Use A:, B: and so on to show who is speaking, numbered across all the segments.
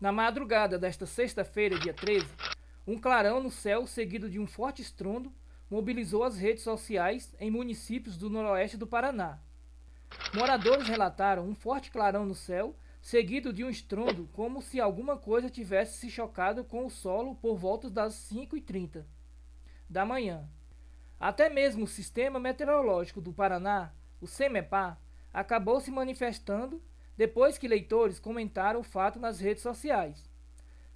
A: Na madrugada desta sexta-feira, dia 13, um clarão no céu seguido de um forte estrondo mobilizou as redes sociais em municípios do noroeste do Paraná. Moradores relataram um forte clarão no céu, seguido de um estrondo como se alguma coisa tivesse se chocado com o solo por volta das 5h30 da manhã. Até mesmo o Sistema Meteorológico do Paraná, o CEMEPAR, acabou se manifestando depois que leitores comentaram o fato nas redes sociais.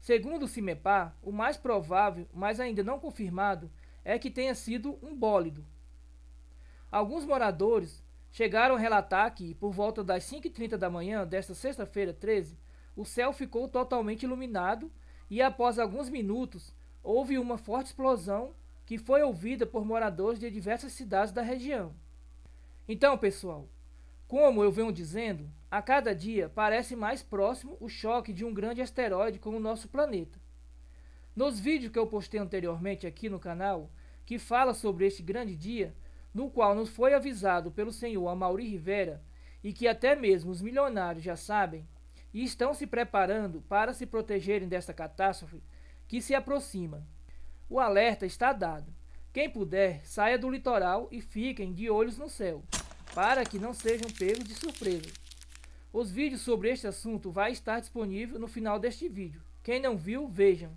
A: Segundo o CIMEPAR, o mais provável, mas ainda não confirmado, é que tenha sido um bólido. Alguns moradores chegaram a relatar que, por volta das 5h30 da manhã desta sexta-feira 13, o céu ficou totalmente iluminado e, após alguns minutos, houve uma forte explosão que foi ouvida por moradores de diversas cidades da região. Então, pessoal, como eu venho dizendo, a cada dia parece mais próximo o choque de um grande asteroide com o nosso planeta. Nos vídeos que eu postei anteriormente aqui no canal, que fala sobre este grande dia, no qual nos foi avisado pelo senhor Amaury Rivera, e que até mesmo os milionários já sabem, e estão se preparando para se protegerem desta catástrofe que se aproxima. O alerta está dado. Quem puder, saia do litoral e fiquem de olhos no céu, para que não sejam pegos de surpresa. Os vídeos sobre este assunto vai estar disponível no final deste vídeo. Quem não viu, vejam.